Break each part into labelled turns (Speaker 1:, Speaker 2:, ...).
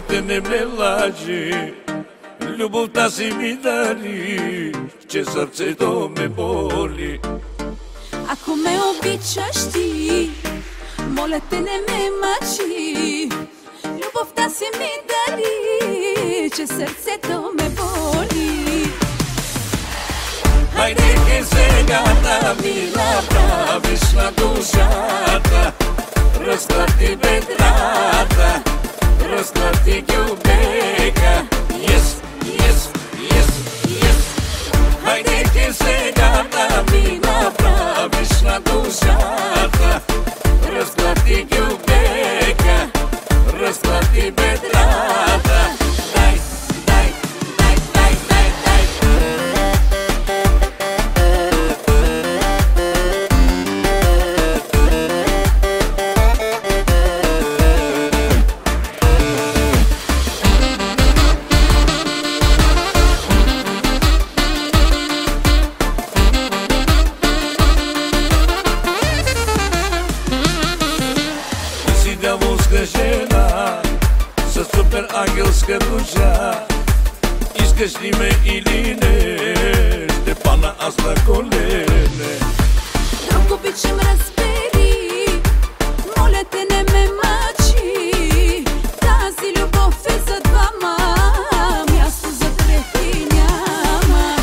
Speaker 1: моля не ме лажи. Любовта си ми дари, че сърцето ме боли.
Speaker 2: Ако ме обичаш ти, моля те не ме мъчи. Любовта си ми дари, че сърцето ме боли.
Speaker 1: Хайде ке сега да ми направиш на душата Разклати бедрата, разклати гюбека Yes, yes, дяволска жена С супер ангелска душа Искаш ли ме или не Ще пана аз на колене
Speaker 2: Друг обичам разбери, моля те не ме мъчи. Тази любов е за двама, място за трети няма.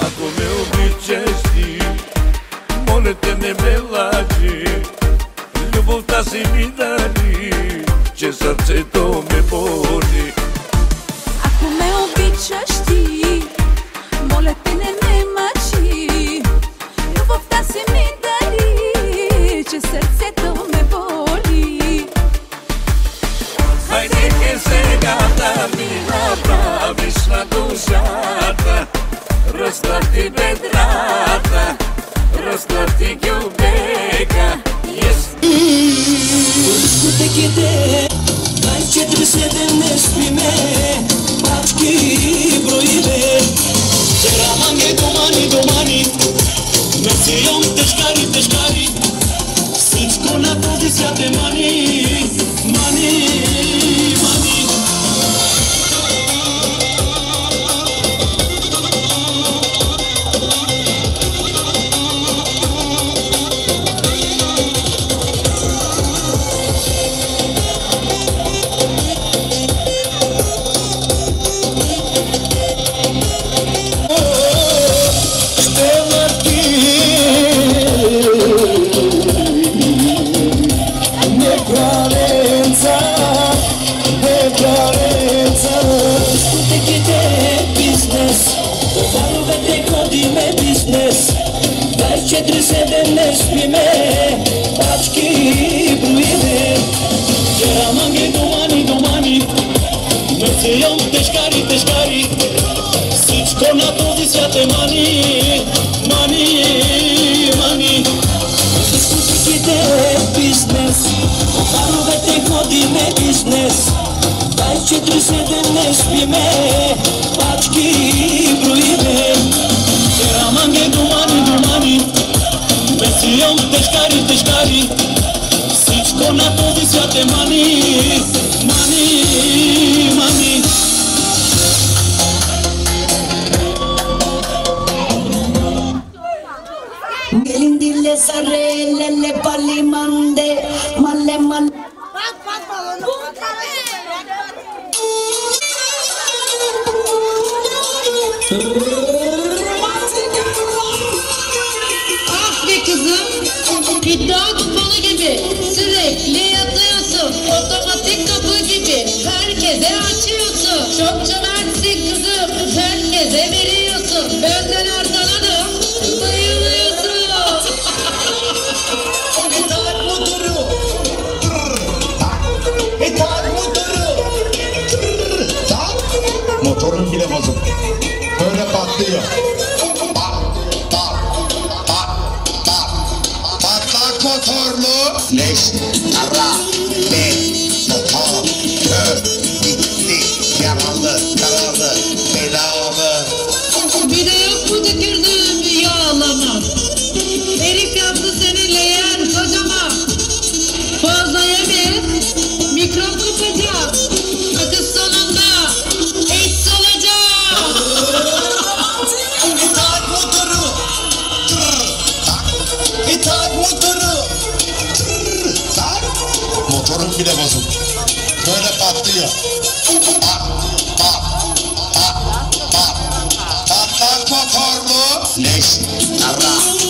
Speaker 1: Ако ме обичаш ти Моля те не ме лажи Любовта си ми дари Че сърцето ме боли
Speaker 2: Ако ме обичаш ти, моля те не ме мъчи. Любовта си ми дари, че сърцето ме боли.
Speaker 1: Хайде ке сега да ми направиш на душата Разклати бедрата, разклати гюбека
Speaker 3: Дискотеките 24-7 не спиме Пачки ще върти бизнес, баровете ходиме бизнес. 24-7 не спиме, пачки броиме. Чераманге, домани, домани, месион, тежкари, тежкари. Всичко на този свят е мани,
Speaker 4: yine bozuk. Böyle patlıyor. Patlak motorlu leş tara. motorun
Speaker 5: bir de
Speaker 4: bozuk. Böyle patlıyor. Pat, pat, pat, pat. Patlak motor mu? Leş,
Speaker 6: tarra.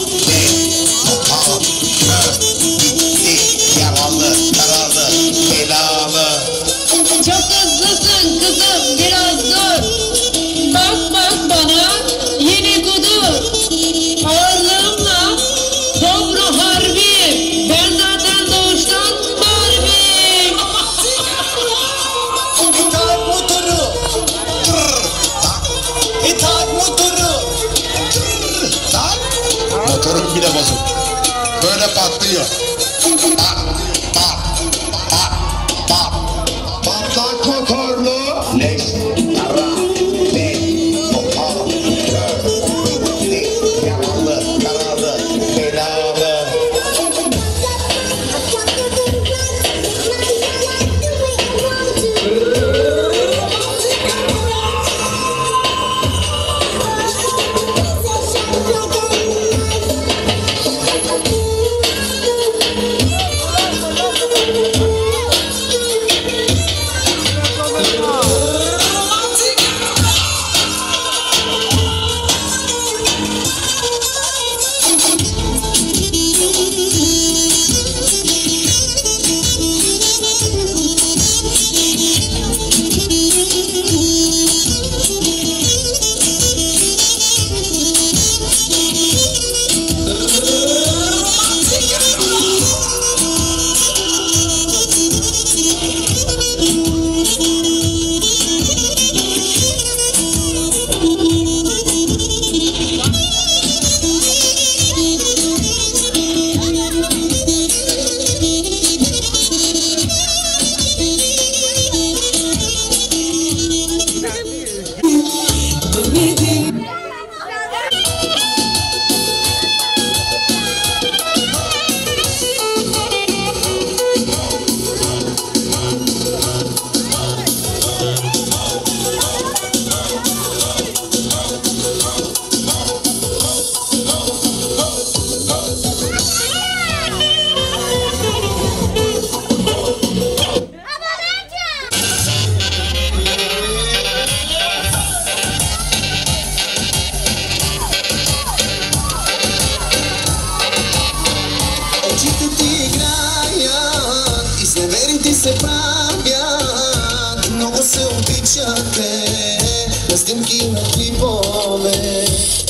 Speaker 6: На снимки на клипове.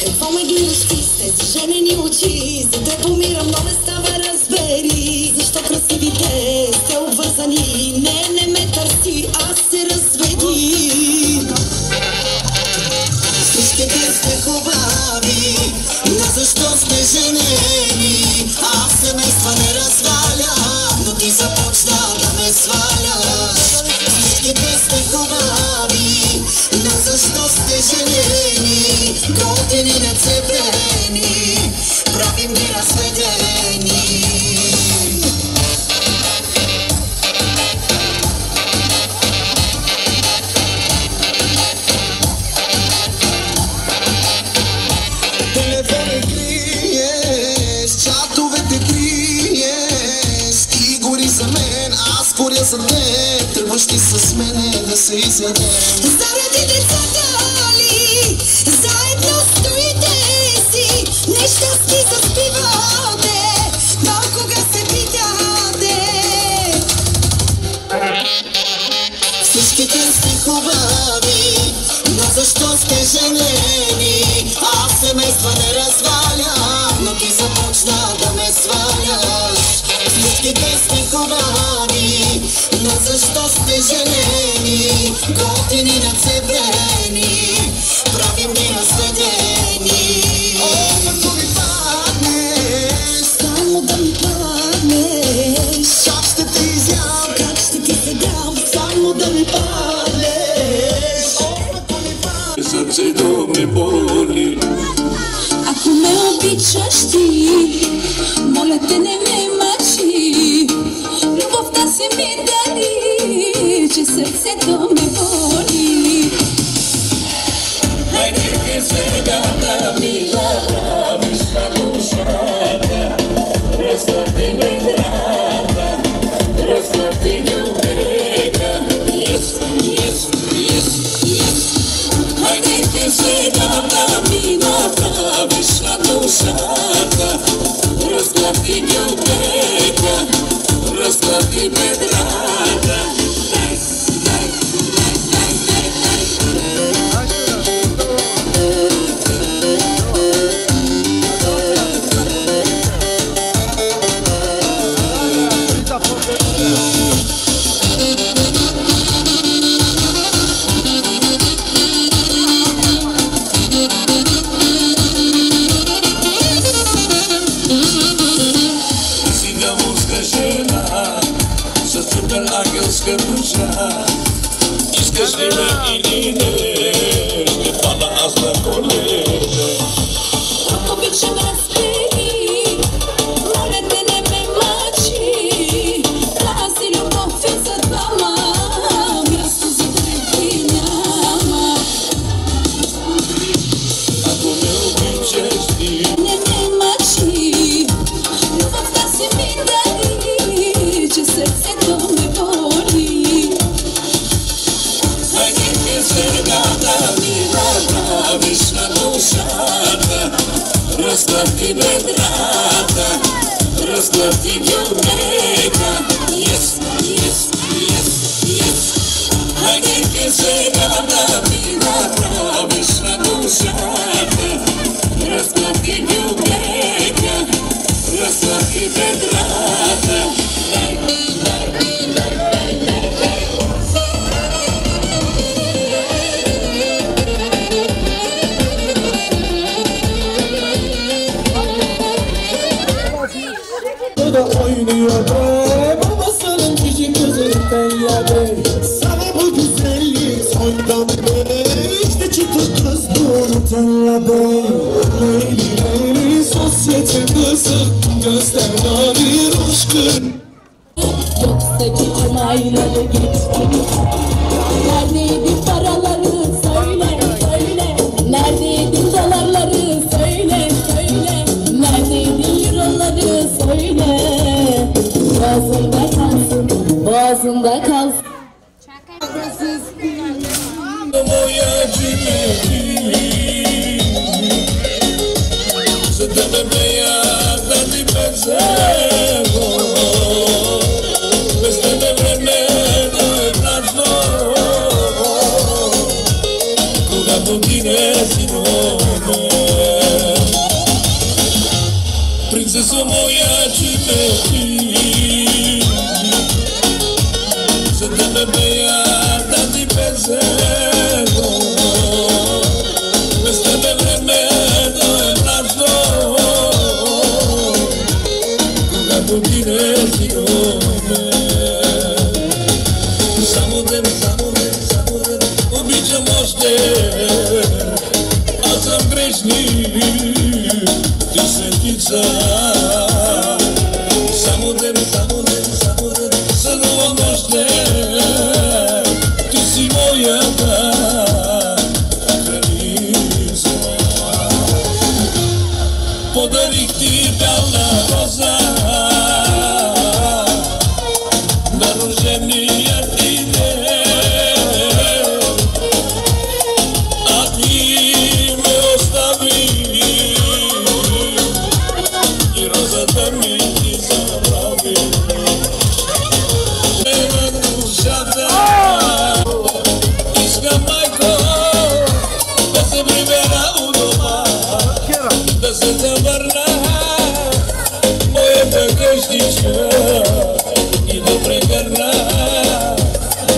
Speaker 7: Какво ме гледаш ти с женени очи? За те помирам, но не става разбери. Защо красивите сте обвързани? Не, не ме търси, аз се разведи.
Speaker 6: Всичките сте хубави, но защо сте женени? За теб. Тръгваш ти с мене да се изядем защо сте женени? Аз семейства не развалям, но ти започна да ме сваляш. Всичките сте хубави, но защо сте женени? Готини нацепени, правим ги разведени. О,
Speaker 1: ме
Speaker 2: обичаш ти, моля те не ме мъчи. Любовта си ми дари, че сърцето ме боли.
Speaker 1: Хайде ке сега
Speaker 2: волшебка, расслабь ребенка. gözle buza Kız
Speaker 1: gözleme inine Bana azla kole Kapı biçimez bir Розкладки бедрата, розкладки бедрата. Yes, yes, yes, yes. А тільки зелена вина, правишна душа. Розкладки бедрата. gái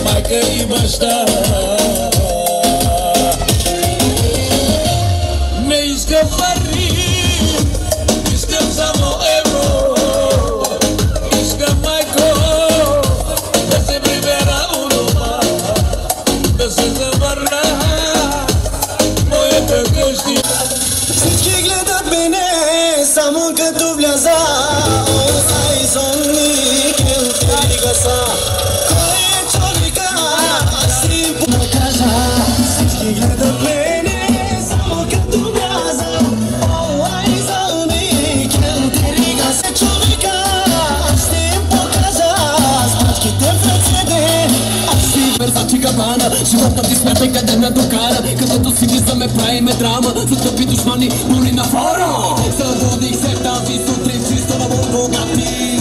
Speaker 1: Maka ibasta леса. Кой е човека? Аз си покажа. Всички гледат мене, само като мраза. All eyes on me. Кентелига се
Speaker 3: човека. Аз ще им покажа. С пачките в ръцете. Аз си вързачи кабана. Живота ти смятай къде ме докара. Като си влизаме, правиме драма. Затъпи душмани, моли на фора. Събудих се тази сутрин, чисто на Бургогати.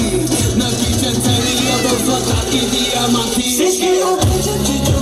Speaker 3: Złota i diamanty Wszystkie oblicze czy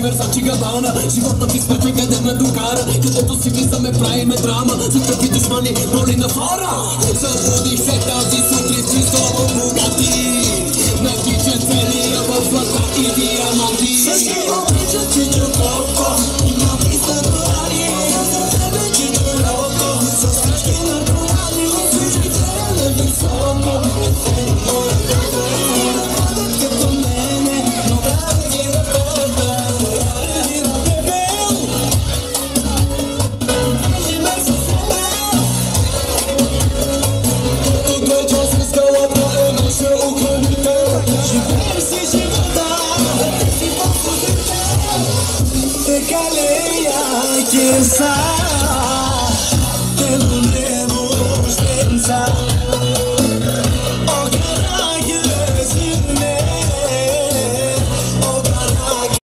Speaker 3: Север Сачи Габана Живота ми спрече къде ме докара Където си влизаме правиме драма За тъпи душмани, моли на хора Събудих се тази сутрин чисто